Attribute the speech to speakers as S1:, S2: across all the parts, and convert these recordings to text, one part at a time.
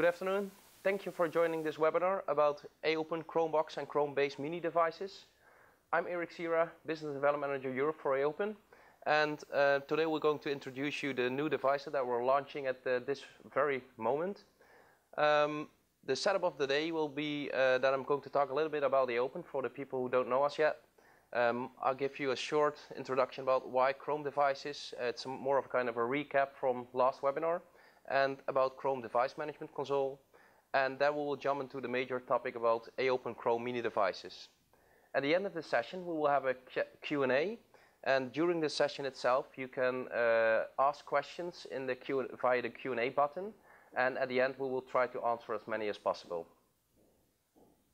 S1: Good afternoon. Thank you for joining this webinar about AOPEN Chromebox and Chromebase mini devices. I'm Eric Sierra, Business Development Manager Europe for AOPEN. And uh, today we're going to introduce you the new devices that we're launching at the, this very moment. Um, the setup of the day will be uh, that I'm going to talk a little bit about AOPEN for the people who don't know us yet. Um, I'll give you a short introduction about why Chrome devices. It's more of a kind of a recap from last webinar and about Chrome Device Management Console. And then we will jump into the major topic about AOPEN Chrome mini devices. At the end of the session, we will have a Q&A. And during the session itself, you can uh, ask questions in the Q via the Q&A button. And at the end, we will try to answer as many as possible.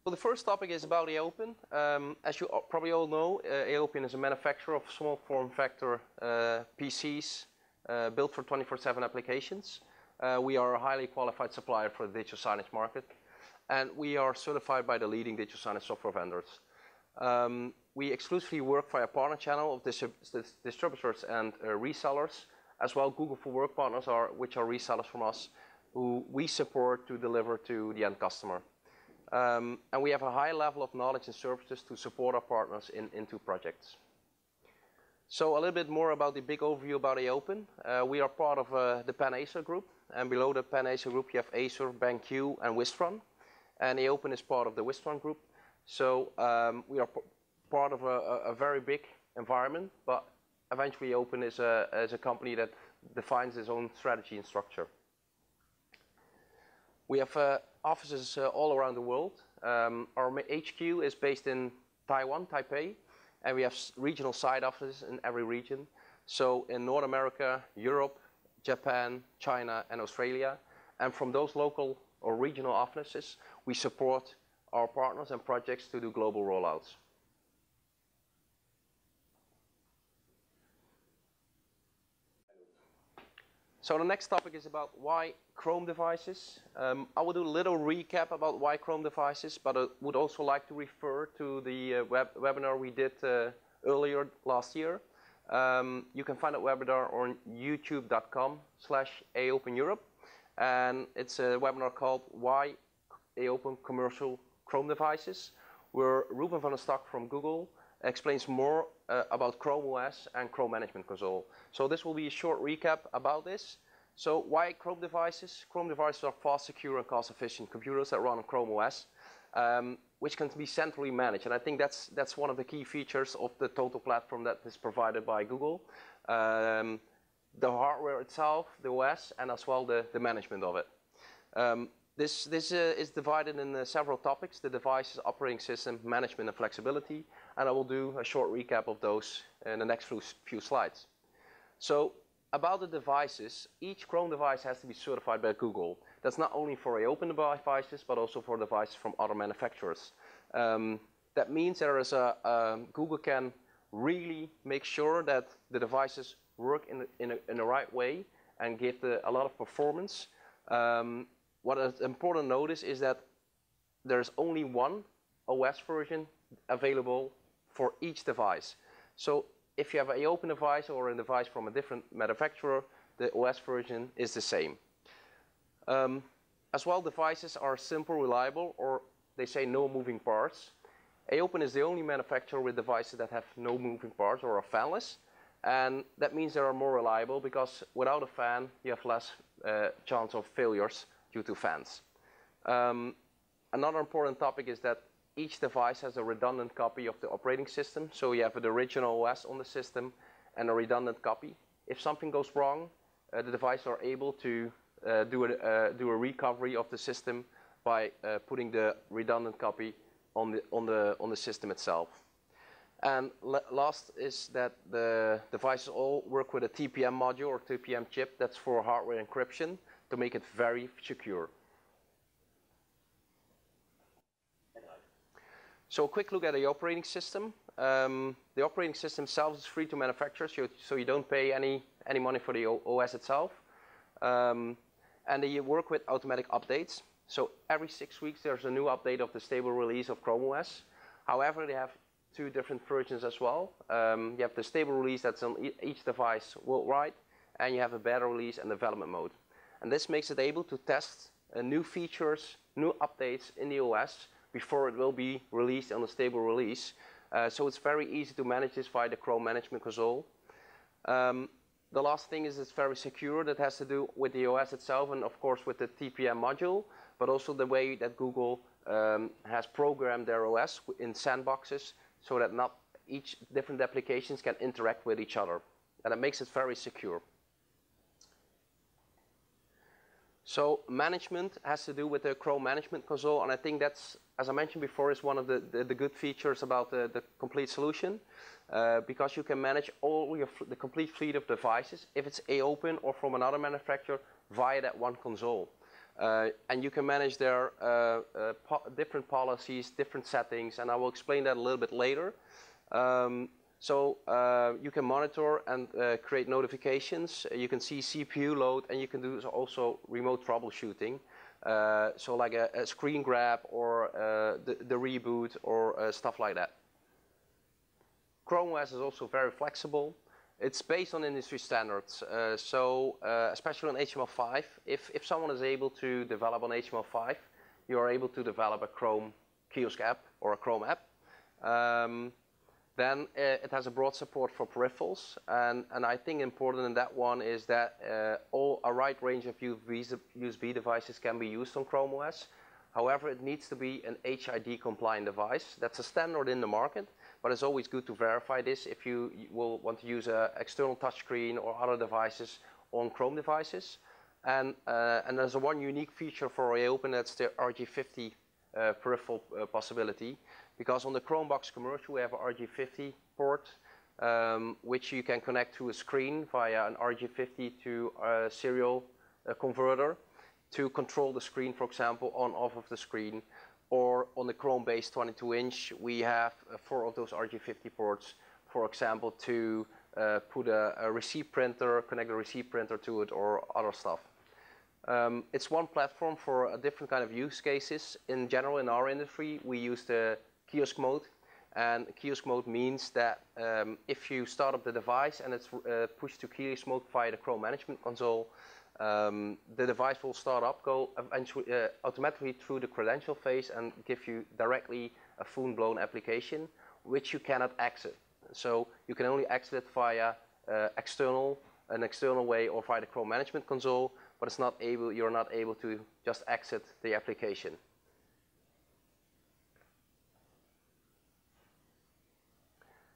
S1: So the first topic is about AOPEN. Um, as you probably all know, uh, AOPEN is a manufacturer of small form factor uh, PCs uh, built for 24-7 applications. Uh, we are a highly qualified supplier for the digital signage market, and we are certified by the leading digital signage software vendors. Um, we exclusively work via partner channel of distributors and uh, resellers, as well Google for Work partners, are, which are resellers from us, who we support to deliver to the end customer. Um, and we have a high level of knowledge and services to support our partners in, into projects. So a little bit more about the big overview about AOPEN. Uh, we are part of the PAN-Acer group, and below the Pan Acer group you have Acer, BenQ, and Wistron. And AOPEN is part of the Wistron group. So um, we are part of a, a, very big environment, but eventually AOPEN is a, is a company that defines its own strategy and structure. We have uh, offices uh, all around the world. Um, our HQ is based in Taiwan, Taipei, and we have regional side offices in every region. So in North America, Europe, Japan, China, and Australia. And from those local or regional offices, we support our partners and projects to do global rollouts. So the next topic is about why Chrome devices. Um, I will do a little recap about why Chrome devices, but I would also like to refer to the uh, web webinar we did uh, earlier last year. Um, you can find that webinar on youtube.com slash aopeneurope. And it's a webinar called Why AOPEN Commercial Chrome Devices, where Ruben van der Stak from Google explains more uh, about Chrome OS and Chrome Management Console. So this will be a short recap about this. So why Chrome devices? Chrome devices are fast, secure, and cost-efficient computers that run on Chrome OS, um, which can be centrally managed. And I think that's, that's one of the key features of the total platform that is provided by Google. Um, the hardware itself, the OS, and as well the, the management of it. Um, this, this uh, is divided in uh, several topics, the devices, operating system, management, and flexibility. And I will do a short recap of those in the next few, few slides. So about the devices, each Chrome device has to be certified by Google. That's not only for AOPEN devices, but also for devices from other manufacturers. Um, that means there is a, Google can really make sure that the devices work in the, in, a, in the right way and give the, a lot of performance. Um, what is important to notice is that there's only one OS version available for each device. So if you have an open device or a device from a different manufacturer, the OS version is the same. Um, as well, devices are simple, reliable, or they say no moving parts. AOPEN is the only manufacturer with devices that have no moving parts or are fanless. And that means they are more reliable because without a fan, you have less uh, chance of failures due to fans. Um, another important topic is that each device has a redundant copy of the operating system. So you have the original OS on the system and a redundant copy. If something goes wrong, uh, the device are able to uh, do, a, uh, do a recovery of the system by uh, putting the redundant copy on the, on the, on the system itself. And last is that the devices all work with a TPM module or TPM chip. That's for hardware encryption to make it very secure. So a quick look at the operating system. Um, the operating system itself is free to manufacture, so, so you don't pay any, any money for the OS itself. Um, and they work with automatic updates. So every six weeks there's a new update of the stable release of Chrome OS. However, they have two different versions as well. Um, you have the stable release that's on e each device worldwide, and you have a beta release and development mode. And this makes it able to test uh, new features, new updates in the OS before it will be released on a stable release. Uh, so it's very easy to manage this via the Chrome Management Console. Um, the last thing is it's very secure. That has to do with the OS itself and of course with the TPM module, but also the way that Google um, has programmed their OS in sandboxes so that not each different applications can interact with each other. And it makes it very secure. So management has to do with the Chrome Management Console, and I think that's, as I mentioned before, is one of the, the, the good features about the, the complete solution, uh, because you can manage all your the complete fleet of devices, if it's A-Open or from another manufacturer, via that one console. Uh, and you can manage their uh, uh po different policies, different settings, and I will explain that a little bit later. Um, so uh, you can monitor and uh, create notifications. You can see CPU load, and you can do also remote troubleshooting. Uh, so like a, a, screen grab or uh, the, the, reboot or uh, stuff like that. Chrome OS is also very flexible. It's based on industry standards. Uh, so especially on HTML5, if, if someone is able to develop on HTML5, you are able to develop a Chrome kiosk app or a Chrome app. Um, then uh, it has a broad support for peripherals, and, and I think important in that one is that uh, all a wide range of USB, USB devices can be used on Chrome OS. However, it needs to be an HID compliant device. That's a standard in the market, but it's always good to verify this if you will want to use an external touchscreen or other devices on Chrome devices. And, uh, and there's a one unique feature for AOpen, that's the RJ50 uh, peripheral uh, possibility because on the Chromebox commercial we have a RJ50 port um, which you can connect to a screen via an RJ50 to a serial uh, converter to control the screen, for example, on off of the screen. Or on the Chromebase 22-inch, we have uh, four of those RJ50 ports, for example, to uh, put a, a, receipt printer, connect a receipt printer to it, or other stuff. Um, it's one platform for a different kind of use cases. In general, in our industry, we use the kiosk mode. And kiosk mode means that um, if you start up the device and it's uh, pushed to kiosk mode via the Chrome Management Console, um, the device will start up, go eventually, uh, automatically through the credential phase and give you directly a full-blown application, which you cannot exit. So you can only exit it via uh, external, an external way or via the Chrome Management Console, but it's not able, you're not able to just exit the application.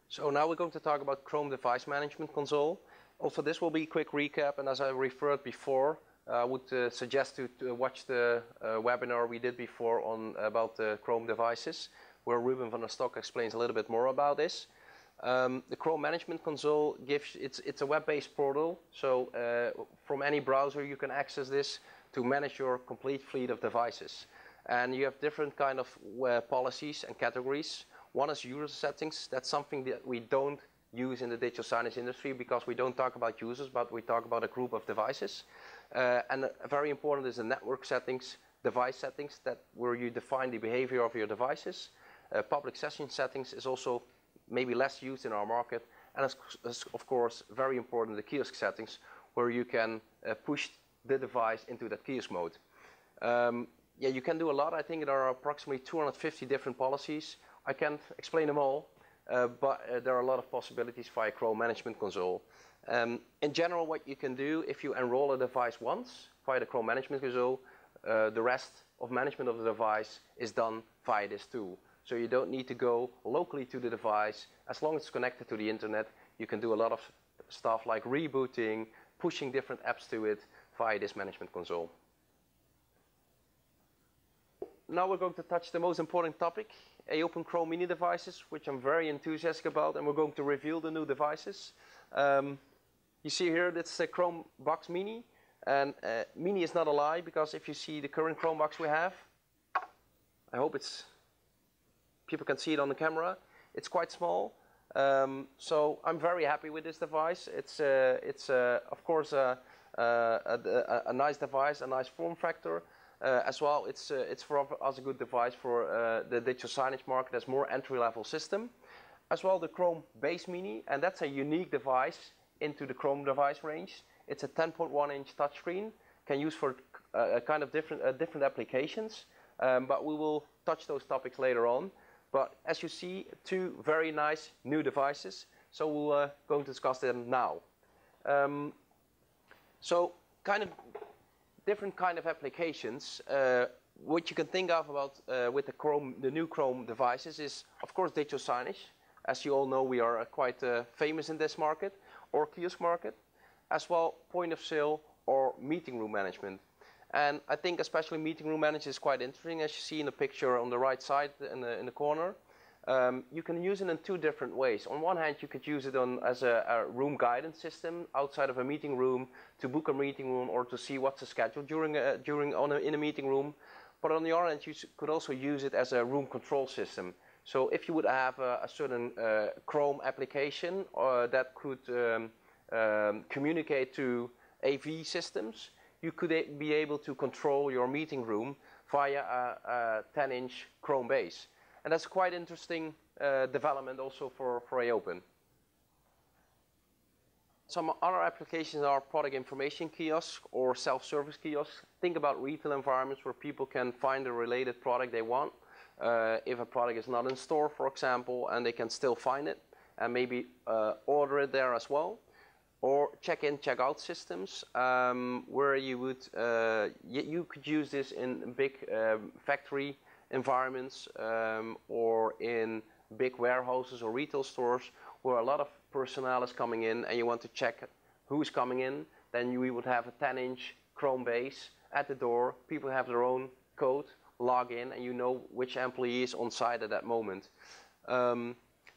S1: So now we're going to talk about Chrome Device Management Console. Also, this will be a quick recap, and as I referred before, uh, I would uh, suggest to, to, watch the uh, webinar we did before on about the Chrome devices, where Ruben van der Stok explains a little bit more about this. Um, the Chrome Management Console gives it's it's a web-based portal, so uh, from any browser you can access this to manage your complete fleet of devices, and you have different kind of uh, policies and categories. One is user settings. That's something that we don't use in the digital signage industry because we don't talk about users, but we talk about a group of devices. Uh, and very important is the network settings, device settings, that where you define the behavior of your devices. Uh, public session settings is also maybe less used in our market. And of course, very important, the kiosk settings, where you can uh, push the device into that kiosk mode. Um, yeah, you can do a lot. I think there are approximately 250 different policies. I can't explain them all, uh, but uh, there are a lot of possibilities via Chrome Management Console. Um, in general, what you can do if you enroll a device once via the Chrome Management Console, uh, the rest of management of the device is done via this tool. So you don't need to go locally to the device. As long as it's connected to the internet, you can do a lot of stuff like rebooting, pushing different apps to it via this management console. Now we're going to touch the most important topic, AOPEN Chrome Mini devices, which I'm very enthusiastic about, and we're going to reveal the new devices. Um, you see here, that's the Chrome Box Mini, and uh, Mini is not a lie, because if you see the current Chromebox we have, I hope it's people can see it on the camera, it's quite small. Um, so I'm very happy with this device. It's, uh, it's uh, of course, a, a, a, a nice device, a nice form factor, uh, as well, it's, uh, it's for us a good device for uh, the digital signage market as more entry-level system. As well, the Chrome Base Mini, and that's a unique device into the Chrome device range. It's a 10.1 inch touchscreen, can use for uh, kind of different, uh, different applications, um, but we will touch those topics later on. But as you see, two very nice new devices, so we're uh, going to discuss them now. Um, so kind of different kind of applications. Uh, what you can think of about uh, with the Chrome, the new Chrome devices is, of course, digital signage. As you all know, we are uh, quite uh, famous in this market, or kiosk market, as well point of sale or meeting room management. And I think especially meeting room management is quite interesting, as you see in the picture on the right side in the, in the corner. Um, you can use it in two different ways. On one hand, you could use it on, as a, a, room guidance system outside of a meeting room to book a meeting room or to see what's the schedule during a, during on a, in a meeting room. But on the other hand, you could also use it as a room control system. So if you would have a, a certain uh, Chrome application uh, that could um, um, communicate to AV systems, you could be able to control your meeting room via a 10-inch Chromebase. And that's quite interesting uh, development also for, for AOPEN. Some other applications are product information kiosks or self-service kiosks. Think about retail environments where people can find the related product they want. Uh, if a product is not in store, for example, and they can still find it and maybe uh, order it there as well. Or check-in, check-out systems um, where you would, uh, you could use this in big um, factory environments um, or in big warehouses or retail stores where a lot of personnel is coming in and you want to check who's coming in, then you, we would have a 10-inch Chromebase at the door. People have their own code, log in, and you know which employee is on site at that moment.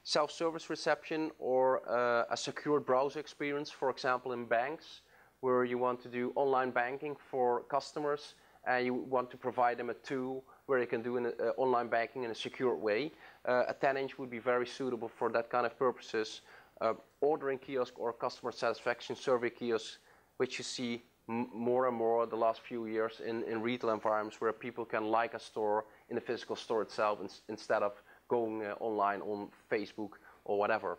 S1: Self-service reception or uh, a secure browser experience, for example, in banks, where you want to do online banking for customers and you want to provide them a tool where they can do an, uh, online banking in a secure way. Uh, a 10-inch would be very suitable for that kind of purposes uh, ordering kiosk or customer satisfaction survey kiosks, which you see more and more the last few years in, in retail environments where people can like a store in the physical store itself in, instead of going uh, online on Facebook or whatever.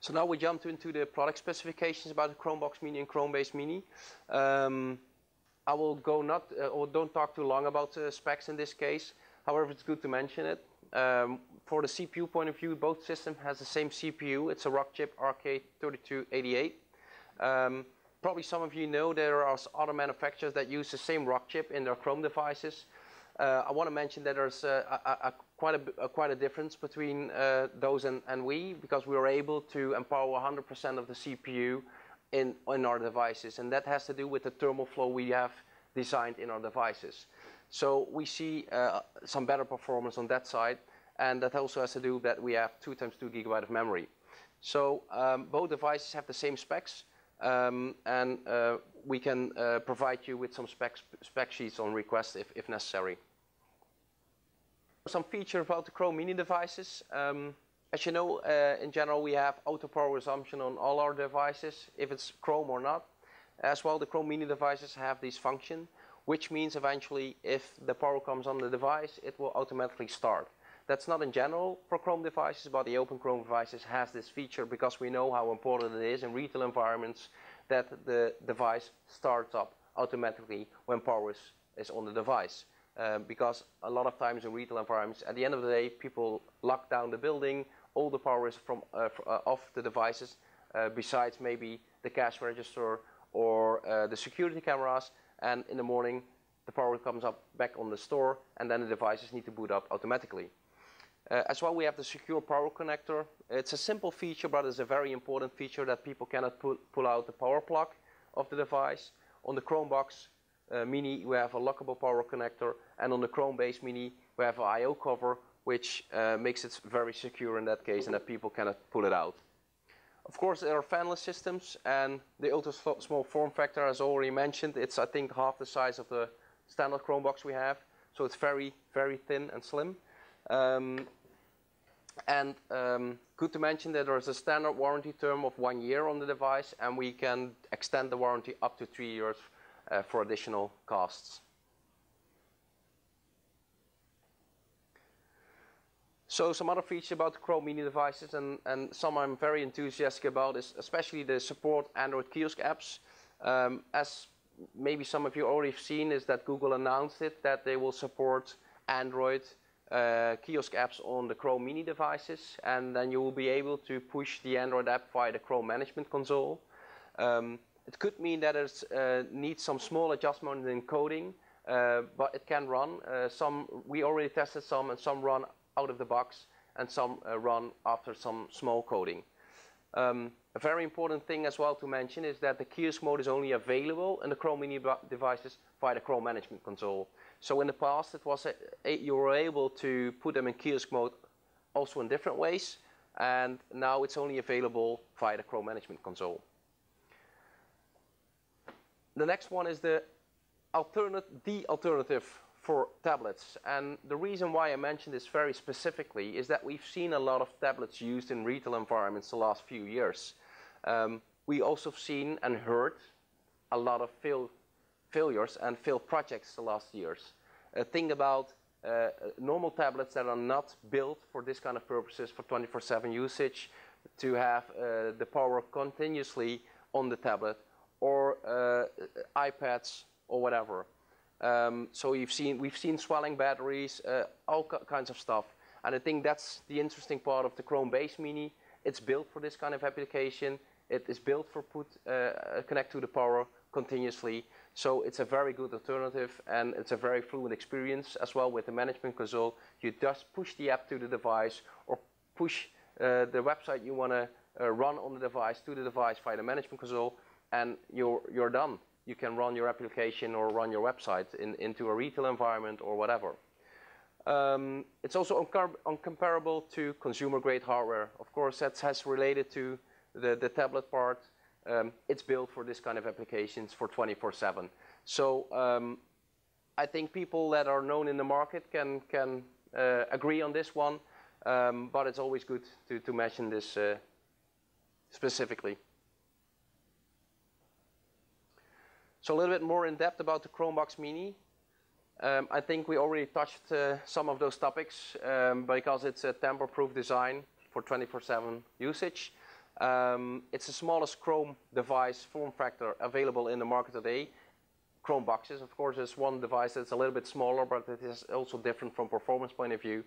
S1: So now we jumped into the product specifications about the Chromebox Mini and Chromebase Mini. Um, I will go not, uh, or don't talk too long about the specs in this case. However, it's good to mention it. Um, for the CPU point of view, both systems has the same CPU. It's a Rockchip RK3288. Um, probably some of you know there are other manufacturers that use the same Rockchip in their Chrome devices. Uh, I want to mention that there's a, a, a quite, a, quite a difference between uh, those and, and, we because we are able to empower 100% of the CPU in, in our devices. And that has to do with the thermal flow we have designed in our devices. So we see uh, some better performance on that side. And that also has to do that we have 2 times 2 gigabyte of memory. So um, both devices have the same specs. Um, and uh, we can uh, provide you with some specs, spec sheets on request if, if necessary. Some feature about the Chrome Mini devices. Um, as you know, uh, in general, we have auto power resumption on all our devices, if it's Chrome or not. As well, the Chrome Mini devices have this function, which means eventually if the power comes on the device, it will automatically start. That's not in general for Chrome devices, but the Open Chrome devices has this feature because we know how important it is in retail environments that the device starts up automatically when power is, is on the device. Uh, because a lot of times in retail environments, at the end of the day, people lock down the building, all the power is from uh, uh, off the devices, uh, besides maybe the cash register or uh, the security cameras, and in the morning the power comes up back on the store, and then the devices need to boot up automatically. Uh, as well, we have the secure power connector. It's a simple feature, but it's a very important feature that people cannot pull, pull out the power plug of the device. On the Chromebox uh, Mini, we have a lockable power connector, and on the Chromebase Mini, we have an I.O. cover, which uh, makes it very secure in that case, and that people cannot pull it out. Of course, there are fanless systems, and the ultra small form factor, as already mentioned, it's I think half the size of the standard Chromebox we have, so it's very, very thin and slim. Um, and um, good to mention that there is a standard warranty term of one year on the device, and we can extend the warranty up to three years for additional costs. So some other features about the Chrome Mini devices, and, and some I'm very enthusiastic about, is especially the support Android kiosk apps. Um, as maybe some of you already have seen is that Google announced it that they will support Android uh, kiosk apps on the Chrome Mini devices, and then you will be able to push the Android app via the Chrome Management Console. Um, it could mean that it uh, needs some small adjustment in coding, uh, but it can run. Uh, some we already tested some, and some run out of the box, and some uh, run after some small coding. Um, a very important thing as well to mention is that the kiosk mode is only available in the Chrome Mini devices via the Chrome Management Console. So in the past, it was a, a, you were able to put them in kiosk mode also in different ways, and now it's only available via the Chrome Management Console. The next one is the alternate, the alternative for tablets. And the reason why I mention this very specifically is that we've seen a lot of tablets used in retail environments the last few years. Um, we also have seen and heard a lot of fail, failures and failed projects the last years. Uh, think about uh, normal tablets that are not built for this kind of purposes for 24-7 usage to have uh, the power continuously on the tablet or uh, iPads or whatever. Um, so you've seen, we've seen swelling batteries, uh, all kinds of stuff. And I think that's the interesting part of the Chromebase Mini. It's built for this kind of application. It is built for put uh, connect to the power continuously. So it's a very good alternative and it's a very fluent experience as well with the management console. You just push the app to the device or push uh, the website you want to uh, run on the device to the device via the management console and you're, you're done. You can run your application or run your website in, into a retail environment or whatever. Um, it's also uncomparable to consumer grade hardware. Of course, that's has related to the, the tablet part. Um, it's built for this kind of applications for 24-7. So um, I think people that are known in the market can, can uh, agree on this one, um, but it's always good to, to mention this uh, specifically. So a little bit more in depth about the Chromebox Mini. Um, I think we already touched uh, some of those topics um, because it's a tamper-proof design for 24-7 usage. Um, it's the smallest Chrome device form factor available in the market today. Chrome boxes, of course, is one device that's a little bit smaller, but it is also different from performance point of view,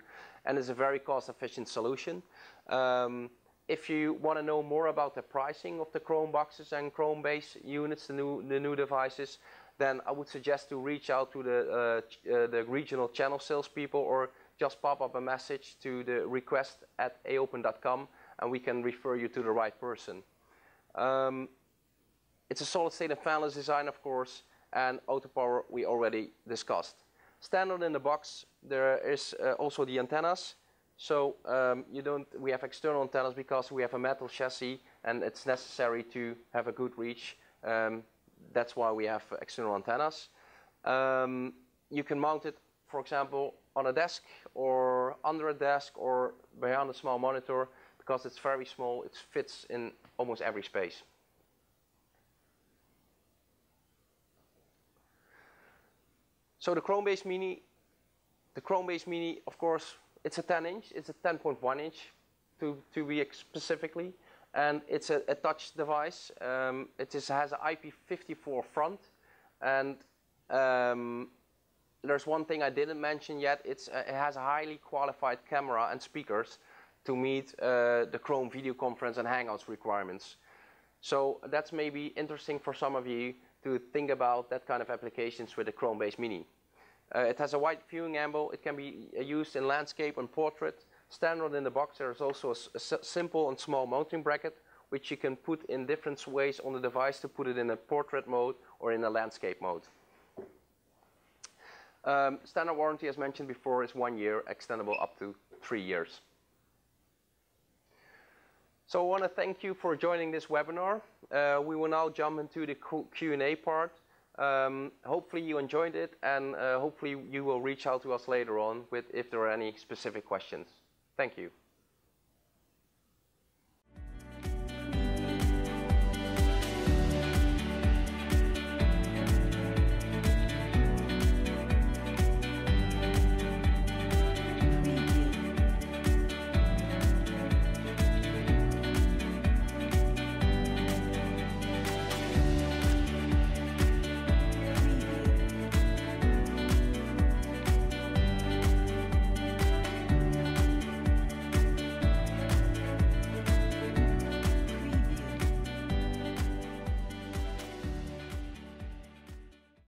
S1: and is a very cost-efficient solution. Um, if you want to know more about the pricing of the Chromeboxes and Chromebase units, the new, the new devices, then I would suggest to reach out to the, uh, uh, the regional channel salespeople or just pop up a message to the request at aopen.com and we can refer you to the right person. Um, it's a solid state and fanless design, of course, and auto power we already discussed. Standard in the box, there is uh, also the antennas. So um, you don't, we have external antennas because we have a metal chassis and it's necessary to have a good reach. Um, that's why we have external antennas. Um, you can mount it, for example, on a desk or under a desk or behind a small monitor because it's very small, it fits in almost every space. So the Chromebase Mini, the Chromebase Mini, of course, it's a 10 inch, it's a 10.1 inch to, to be specifically. And it's a, a touch device. Um, it is, has an IP54 front. And um, there's one thing I didn't mention yet. It's, uh, it has a highly qualified camera and speakers to meet uh, the Chrome video conference and Hangouts requirements. So that's maybe interesting for some of you to think about that kind of applications with the Chromebase Mini. Uh, it has a wide viewing angle. It can be uh, used in landscape and portrait. Standard in the box, there is also a, simple and small mounting bracket, which you can put in different ways on the device to put it in a portrait mode or in a landscape mode. Um, standard warranty, as mentioned before, is one year, extendable up to three years. So I want to thank you for joining this webinar. Uh, we will now jump into the Q&A part. Um, hopefully you enjoyed it and uh, hopefully you will reach out to us later on with if there are any specific questions. Thank you.